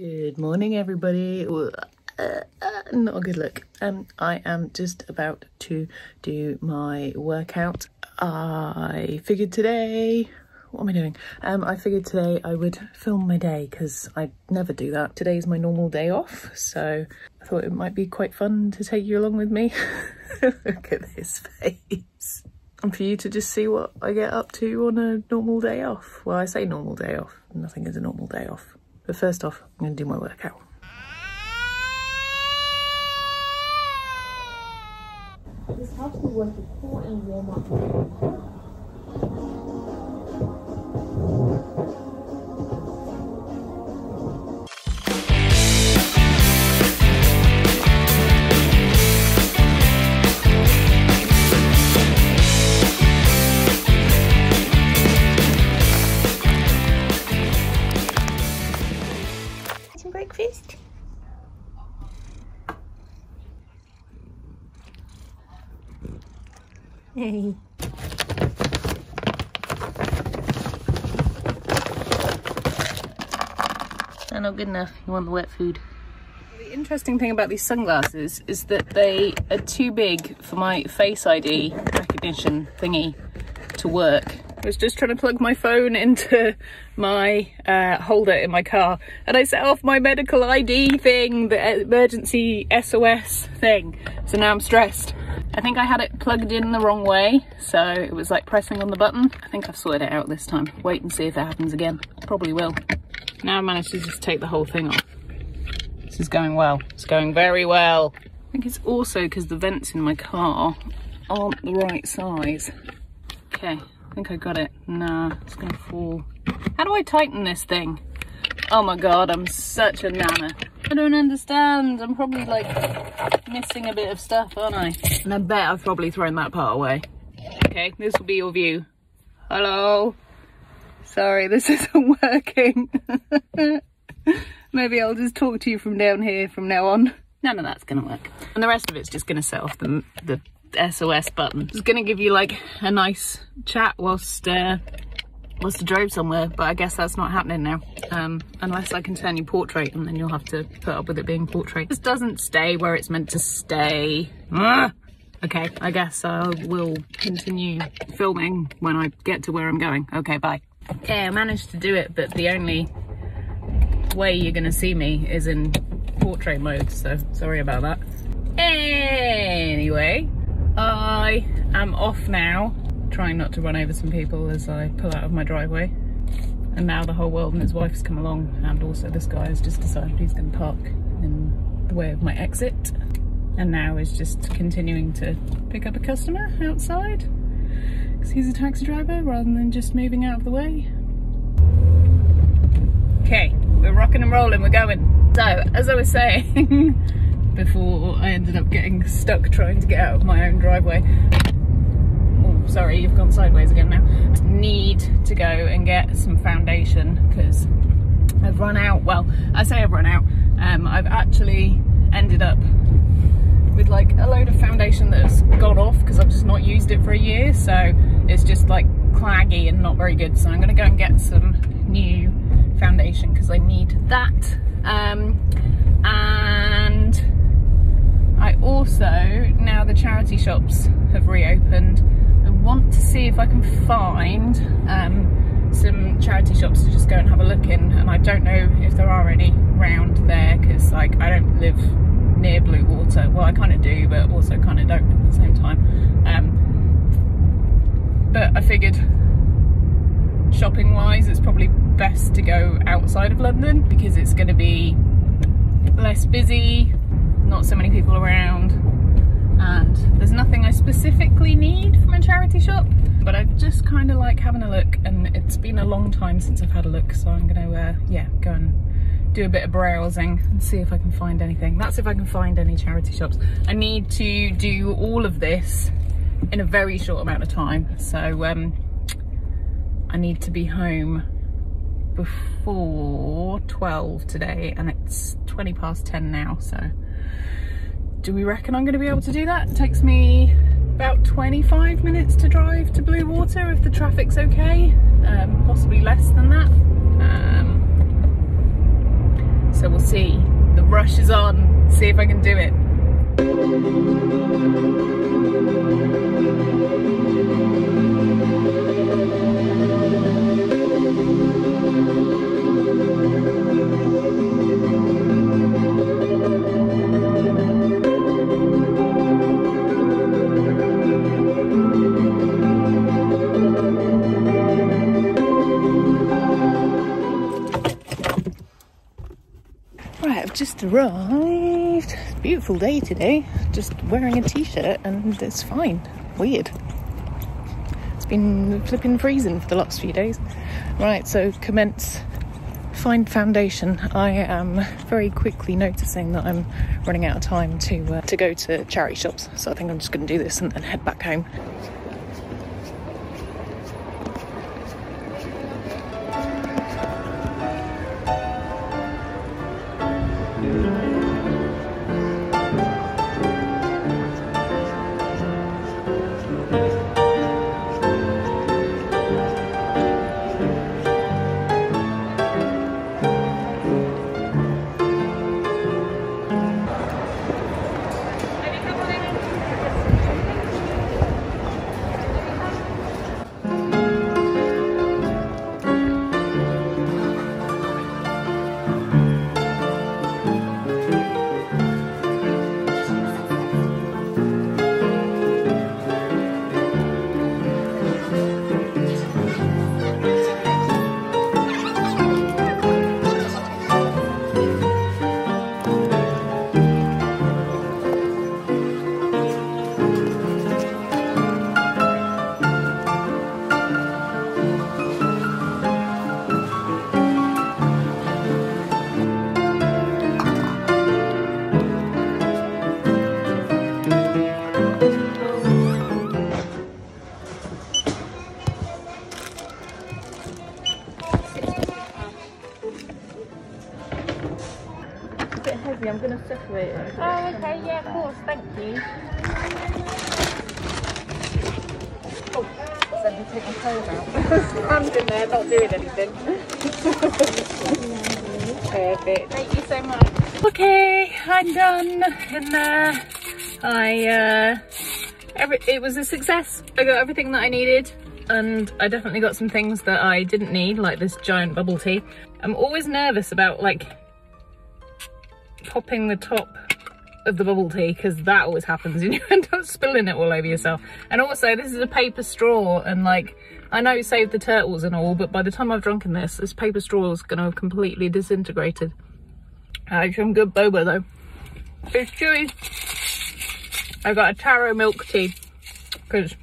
Good morning, everybody. Uh, uh, not a good look. Um, I am just about to do my workout. I figured today, what am I doing? Um, I figured today I would film my day because I never do that. Today is my normal day off, so I thought it might be quite fun to take you along with me. Look at this face. And for you to just see what I get up to on a normal day off. Well, I say normal day off. Nothing is a normal day off. But first off, I'm going to do my workout. This helps me work the core and warm up. Hey. They're not good enough. You want the wet food. The interesting thing about these sunglasses is that they are too big for my Face ID recognition thingy to work. I was just trying to plug my phone into my uh, holder in my car and I set off my medical ID thing, the emergency SOS thing. So now I'm stressed. I think I had it plugged in the wrong way, so it was like pressing on the button. I think I've sorted it out this time. Wait and see if it happens again. Probably will. Now I managed to just take the whole thing off. This is going well. It's going very well. I think it's also because the vents in my car aren't the right size. Okay, I think I got it. Nah, it's gonna fall. How do I tighten this thing? Oh my god, I'm such a nana. I don't understand. I'm probably like missing a bit of stuff, aren't I? And I bet I've probably thrown that part away. Okay, this will be your view. Hello? Sorry, this isn't working. Maybe I'll just talk to you from down here from now on. None of that's gonna work. And the rest of it's just gonna set off the, the SOS button. It's gonna give you like a nice chat whilst uh, whilst I drove somewhere, but I guess that's not happening now. Um, unless I can turn you portrait and then you'll have to put up with it being portrait. This doesn't stay where it's meant to stay. Ah! Okay, I guess I will continue filming when I get to where I'm going. Okay, bye. Okay, I managed to do it, but the only way you're gonna see me is in portrait mode, so sorry about that. Anyway, I am off now, trying not to run over some people as I pull out of my driveway. And now the whole world and his wife has come along, and also this guy has just decided he's gonna park in the way of my exit. And now is just continuing to pick up a customer outside, because he's a taxi driver, rather than just moving out of the way. Okay, we're rocking and rolling, we're going. So, as I was saying, before I ended up getting stuck trying to get out of my own driveway. Sorry, you've gone sideways again now. Need to go and get some foundation because I've run out. Well, I say I've run out. Um, I've actually ended up with like a load of foundation that's gone off because I've just not used it for a year. So it's just like claggy and not very good. So I'm gonna go and get some new foundation because I need that. Um, and I also, now the charity shops have reopened, want to see if I can find um, some charity shops to just go and have a look in. And I don't know if there are any round there because like I don't live near Bluewater. Well, I kind of do, but also kind of don't at the same time. Um, but I figured shopping wise, it's probably best to go outside of London because it's going to be less busy, not so many people around, and there's nothing I specifically need from a charity shop. But I just kind of like having a look, and it's been a long time since I've had a look, so I'm to, uh, yeah, go and do a bit of browsing and see if I can find anything. That's if I can find any charity shops. I need to do all of this in a very short amount of time, so um, I need to be home before 12 today and it's 20 past 10 now so do we reckon I'm going to be able to do that? It takes me about 25 minutes to drive to Bluewater if the traffic's okay um, possibly less than that um, so we'll see. The rush is on, see if I can do it. Arrived. Beautiful day today. Just wearing a t-shirt and it's fine. Weird. It's been flipping freezing for the last few days. Right, so commence find foundation. I am very quickly noticing that I'm running out of time to uh, to go to charity shops. So I think I'm just going to do this and then head back home. My out. Hands in there, not doing anything. Perfect. Thank you so much. Okay, I'm done in there. I, uh, every, it was a success. I got everything that I needed and I definitely got some things that I didn't need, like this giant bubble tea. I'm always nervous about like popping the top of the bubble tea because that always happens and you end up spilling it all over yourself. And also this is a paper straw and like, I know save the turtles and all, but by the time I've drunken this, this paper straw is going to have completely disintegrated. Uh, some good boba though. It's chewy. I got a taro milk tea because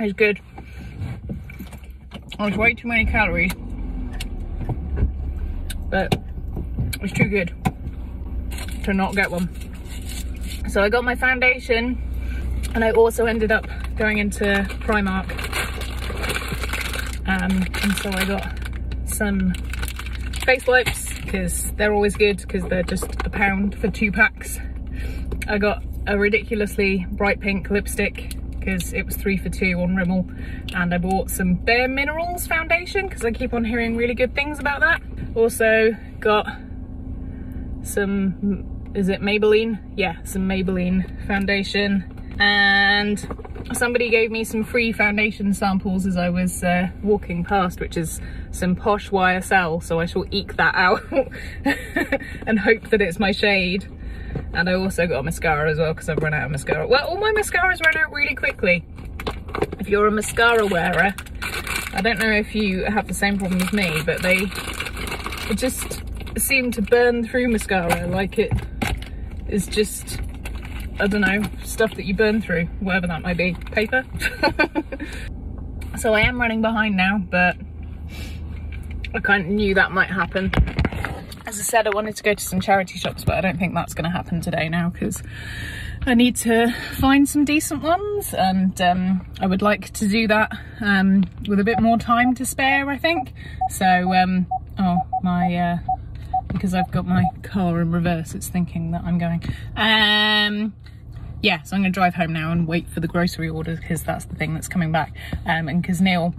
it's good. There's way too many calories, but it's too good to not get one. So I got my foundation and I also ended up going into Primark. Um, and so I got some face wipes because they're always good because they're just a pound for two packs. I got a ridiculously bright pink lipstick because it was three for two on Rimmel and I bought some Bare Minerals foundation because I keep on hearing really good things about that. Also got some, is it Maybelline? Yeah, some Maybelline foundation and somebody gave me some free foundation samples as I was uh, walking past which is some posh YSL so I shall eke that out and hope that it's my shade and I also got mascara as well because I've run out of mascara. Well, all my mascaras run out really quickly. If you're a mascara wearer, I don't know if you have the same problem as me, but they just seem to burn through mascara like it is just, I don't know, stuff that you burn through, whatever that might be, paper. so I am running behind now, but I kind of knew that might happen as I said, I wanted to go to some charity shops, but I don't think that's going to happen today now because I need to find some decent ones and um, I would like to do that um, with a bit more time to spare, I think. So, um, oh, my, uh, because I've got my car in reverse, it's thinking that I'm going. Um, yeah, so I'm going to drive home now and wait for the grocery order because that's the thing that's coming back. Um, and because Neil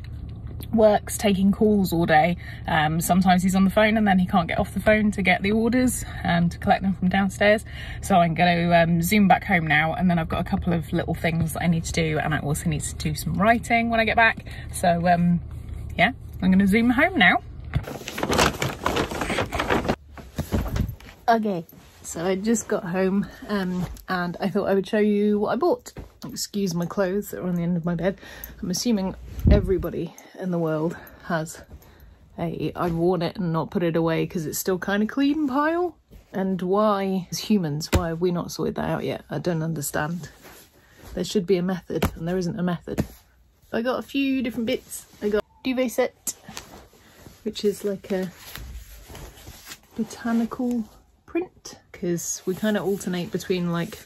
works taking calls all day. Um, sometimes he's on the phone and then he can't get off the phone to get the orders and to collect them from downstairs. So I'm going to um, zoom back home now and then I've got a couple of little things that I need to do and I also need to do some writing when I get back. So um, yeah, I'm going to zoom home now. Okay, so I just got home um, and I thought I would show you what I bought. Excuse my clothes that are on the end of my bed. I'm assuming everybody in the world has a I've worn it and not put it away because it's still kind of clean pile. And why, as humans, why have we not sorted that out yet? I don't understand. There should be a method and there isn't a method. I got a few different bits. I got duvet set, which is like a botanical print? Because we kind of alternate between like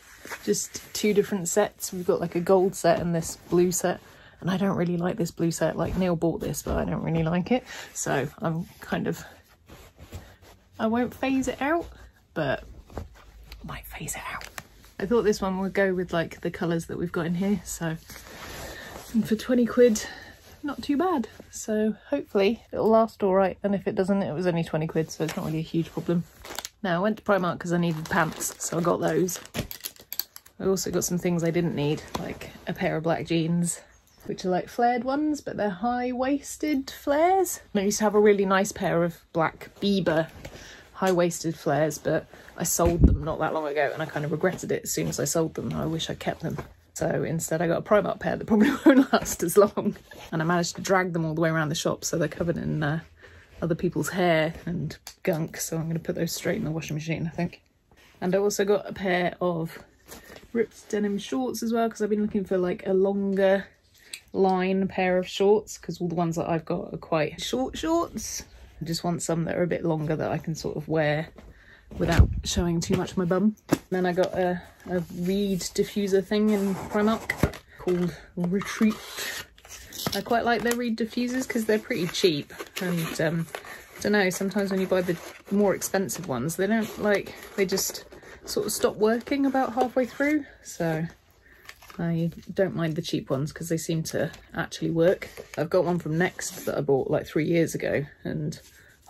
just two different sets. We've got like a gold set and this blue set. And I don't really like this blue set. Like Neil bought this but I don't really like it. So I'm kind of I won't phase it out but I might phase it out. I thought this one would go with like the colours that we've got in here. So and for 20 quid not too bad. So hopefully it'll last all right. And if it doesn't it was only 20 quid so it's not really a huge problem now I went to Primark because I needed pants, so I got those. I also got some things I didn't need, like a pair of black jeans, which are like flared ones, but they're high-waisted flares. I used to have a really nice pair of black Biba high-waisted flares, but I sold them not that long ago and I kind of regretted it as soon as I sold them. I wish I kept them. So instead I got a Primark pair that probably won't last as long. And I managed to drag them all the way around the shop so they're covered in uh, other people's hair and gunk so I'm going to put those straight in the washing machine I think. And I also got a pair of ripped denim shorts as well because I've been looking for like a longer line pair of shorts because all the ones that I've got are quite short shorts. I just want some that are a bit longer that I can sort of wear without showing too much of my bum. Then I got a, a reed diffuser thing in Primark called Retreat I quite like their reed diffusers because they're pretty cheap and um, I don't know, sometimes when you buy the more expensive ones, they don't like, they just sort of stop working about halfway through. So I don't mind the cheap ones because they seem to actually work. I've got one from Next that I bought like three years ago and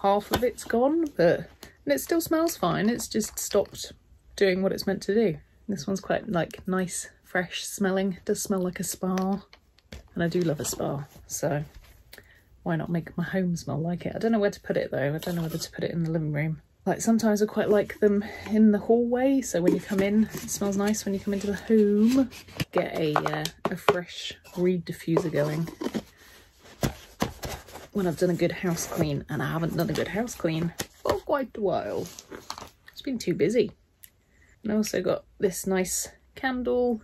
half of it's gone, but and it still smells fine. It's just stopped doing what it's meant to do. This one's quite like nice, fresh smelling. It does smell like a spa and I do love a spa so why not make my home smell like it? I don't know where to put it though. I don't know whether to put it in the living room. Like sometimes I quite like them in the hallway so when you come in it smells nice. When you come into the home get a uh, a fresh reed diffuser going. When I've done a good house clean and I haven't done a good house clean for quite a while. It's been too busy. And I also got this nice candle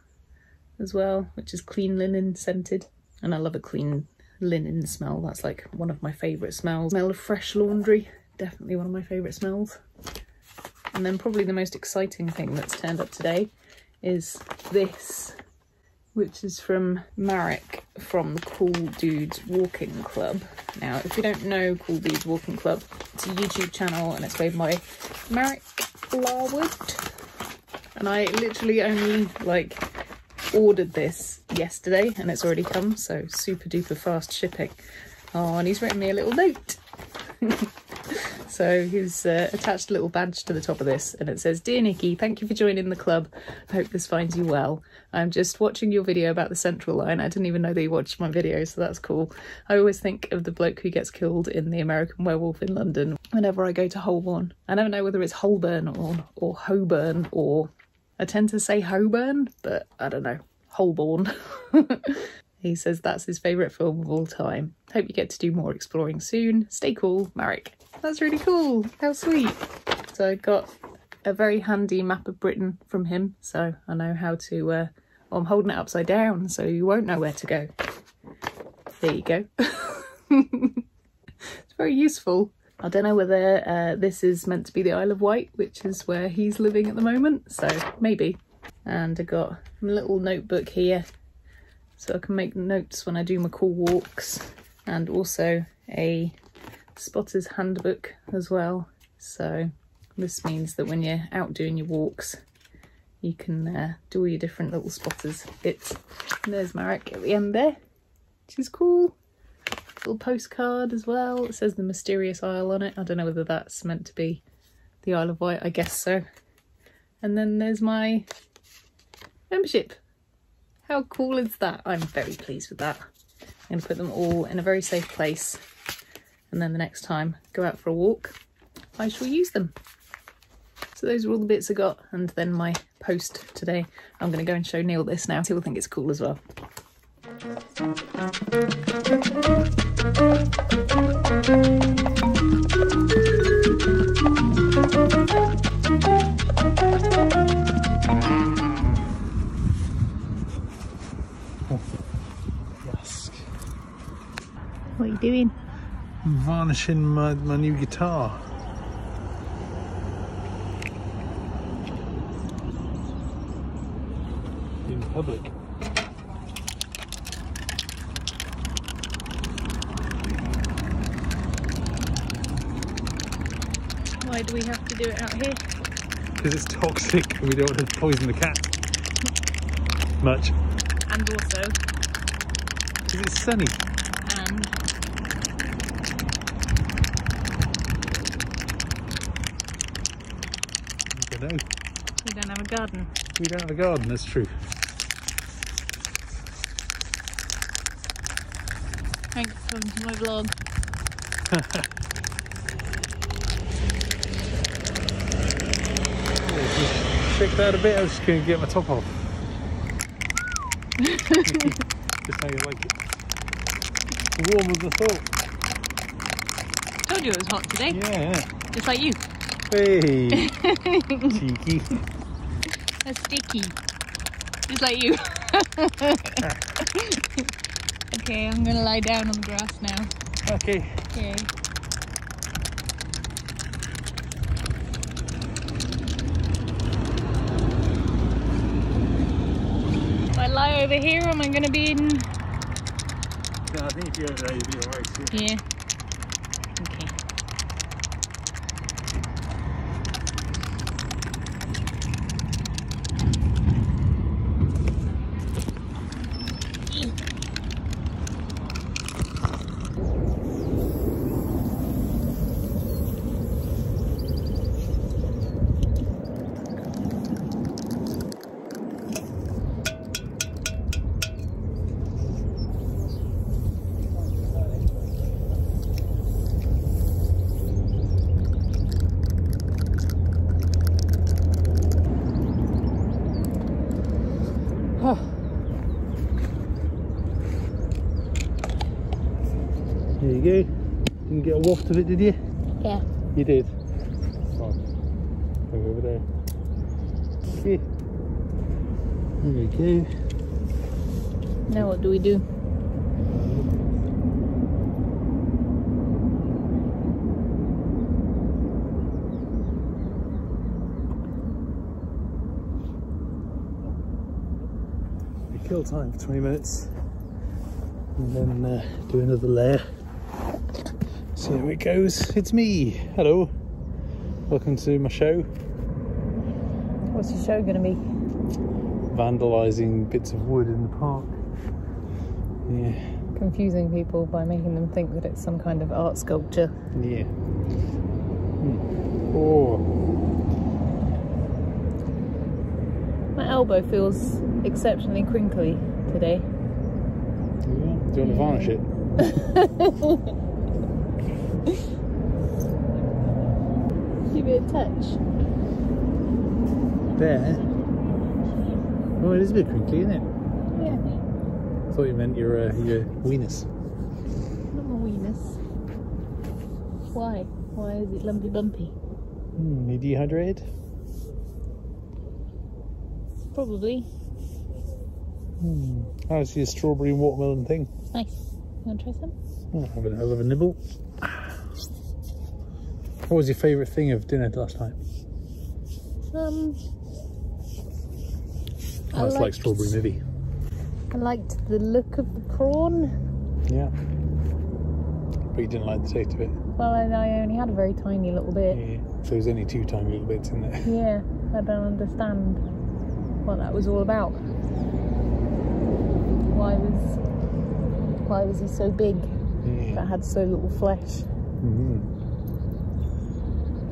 as well which is clean linen scented and I love a clean linen smell. That's like one of my favourite smells. Smell of fresh laundry, definitely one of my favourite smells. And then probably the most exciting thing that's turned up today is this, which is from Marek from the Cool Dudes Walking Club. Now, if you don't know Cool Dudes Walking Club, it's a YouTube channel and it's made by Marek Larwood. And I literally only like ordered this yesterday and it's already come, so super duper fast shipping. Oh, and he's written me a little note. so he's uh, attached a little badge to the top of this and it says, Dear Nikki, thank you for joining the club. I hope this finds you well. I'm just watching your video about the Central Line. I didn't even know that you watched my video, so that's cool. I always think of the bloke who gets killed in The American Werewolf in London whenever I go to Holborn. I never know whether it's Holborn or, or Holborn or I tend to say Holborn, but I don't know. Holborn. he says that's his favourite film of all time. Hope you get to do more exploring soon. Stay cool, Marek. That's really cool. How sweet. So I got a very handy map of Britain from him, so I know how to... Uh, well, I'm holding it upside down, so you won't know where to go. There you go. it's very useful. I don't know whether uh, this is meant to be the Isle of Wight, which is where he's living at the moment, so maybe. And I got a little notebook here, so I can make notes when I do my cool walks, and also a spotter's handbook as well. So this means that when you're out doing your walks, you can uh, do all your different little spotters bits. And there's Marek at the end there, which is cool. Little postcard as well. It says the mysterious isle on it. I don't know whether that's meant to be the Isle of Wight. I guess so. And then there's my membership. How cool is that? I'm very pleased with that. I'm going to put them all in a very safe place. And then the next time I go out for a walk, I shall use them. So those are all the bits I got. And then my post today. I'm going to go and show Neil this now. He'll think it's cool as well. What are you doing? I'm varnishing my, my new guitar. In public. Why do we have to do it out here? Because it's toxic and we don't want to poison the cat. Much. And also, Because it's sunny. and I don't know. we don't have a garden. We don't have a garden, that's true. Thanks for coming to my vlog. Shake that a bit, I was just going to get my top off. just how you like it. Warm as I thought. Told you it was hot today, Yeah, yeah. just like you. Hey, cheeky. That's sticky. Just like you. okay, I'm gonna lie down on the grass now. Okay. Okay. Lie over here, am I gonna be in? Yeah, I think if you're there, you'll be alright. Yeah. Go. Didn't get a waft of it, did you? Yeah. You did. Oh, go over there. Okay. There we go. Now what do we do? We kill time for 20 minutes and then uh, do another layer. How it goes. It's me. Hello. Welcome to my show. What's your show gonna be? Vandalising bits of wood in the park. Yeah. Confusing people by making them think that it's some kind of art sculpture. Yeah. Hmm. Oh. My elbow feels exceptionally crinkly today. Yeah. Do you want to varnish it? Give it a touch. There. Oh, it is a bit crinkly, isn't it? Yeah. I thought you meant your uh, your weenus. Not my weenus. Why? Why is it lumpy bumpy? Hmm, you dehydrated? Probably. Hmm. How's your strawberry and watermelon thing? Nice. You want to try some? Oh, have a, have a nibble. What was your favourite thing of dinner last night? Um, I Oh, it's like strawberry movie. I liked the look of the prawn. Yeah. But you didn't like the taste of it. Well, I, I only had a very tiny little bit. Yeah. So there's only two tiny little bits in there. Yeah, I don't understand what that was all about. Why was why was he so big? Yeah. that had so little flesh. Mhm.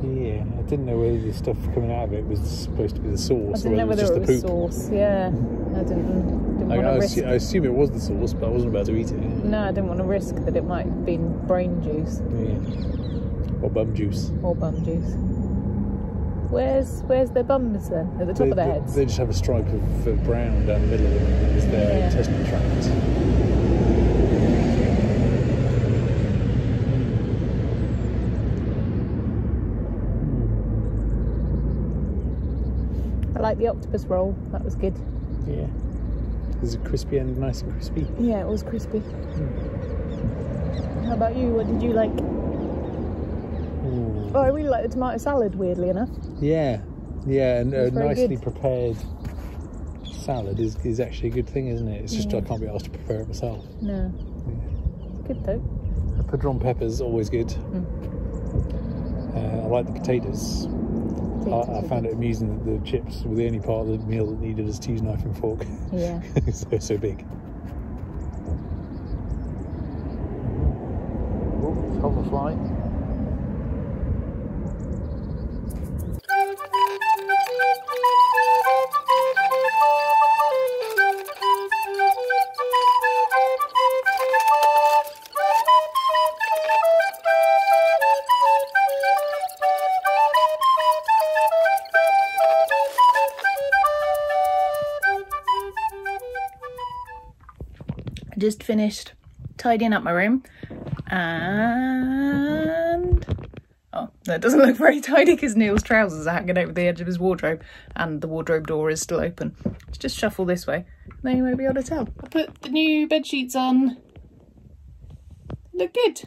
Yeah, I didn't know whether the stuff coming out of it was supposed to be the I sauce didn't know whether it was it was the poop. sauce. Yeah, I didn't didn't I, want I, to risk. assume, I assume it was the sauce, but I wasn't about to eat it. No, I didn't want to risk that it might have been brain juice Yeah. Or bum juice. or bum juice. Where's where's their bums then? At the top they, of their heads. They just have a stripe of, of brown down the middle of them as their Yeah. intestinal tract. Like the octopus roll. That was good. Yeah. Is it crispy and nice and crispy? Yeah, it was crispy. How about you? What did you like? Oh, I really like the tomato salad. Weirdly enough. Yeah, yeah, and a nicely good. prepared salad is, is actually a good thing, isn't it? It's just I can't be asked to prepare it myself. No. It's good though. Padron pepper's always good. Hmm. Uh, I like the potatoes. I, I found it amusing that the chips were the only part of the meal that needed a cheese knife and fork. Yeah. so so big. Oh, hoverfly. I just finished tidying up my room and oh that doesn't look very tidy because Neil's trousers are hanging over the edge of his wardrobe and the wardrobe door is still open. Let's just shuffle this way then you won't be able to tell. I put the new bed sheets on. Look good.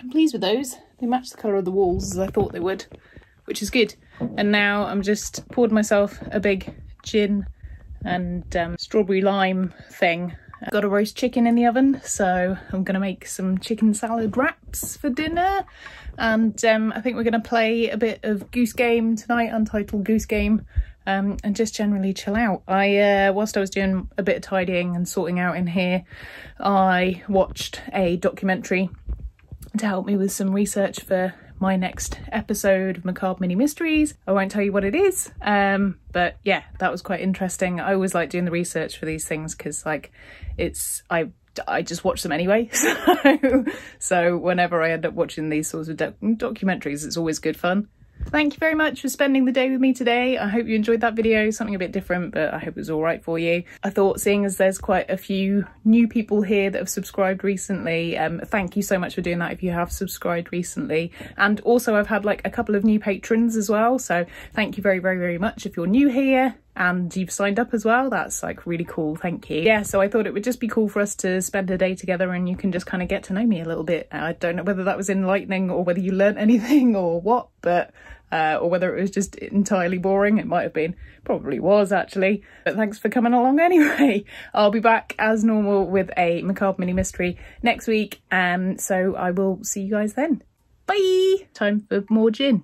I'm pleased with those. They match the colour of the walls as I thought they would, which is good. And now I'm just poured myself a big gin and um, strawberry lime thing. I've got a roast chicken in the oven, so I'm going to make some chicken salad wraps for dinner. And um, I think we're going to play a bit of Goose Game tonight, Untitled Goose Game, um, and just generally chill out. I, uh, whilst I was doing a bit of tidying and sorting out in here, I watched a documentary to help me with some research for my next episode of Macabre Mini Mysteries. I won't tell you what it is, um, but yeah, that was quite interesting. I always like doing the research for these things because, like, it's I I just watch them anyway. So so whenever I end up watching these sorts of doc- documentaries, it's always good fun. Thank you very much for spending the day with me today. I hope you enjoyed that video, something a bit different, but I hope it was all right for you. I thought seeing as there's quite a few new people here that have subscribed recently, um, thank you so much for doing that if you have subscribed recently. And also I've had like a couple of new patrons as well, so thank you very, very, very much if you're new here and you've signed up as well. That's like really cool. Thank you. Yeah so i thought it would just be cool for us to spend a day together and you can just kind of get to know me a little bit. I don't know whether that was enlightening or whether you learnt anything or what but uh, or whether it was just entirely boring. It might have been probably was actually. But thanks for coming along anyway. I'll be back as normal with a macabre mini mystery next week um so i will see you guys then. Bye! Time for more gin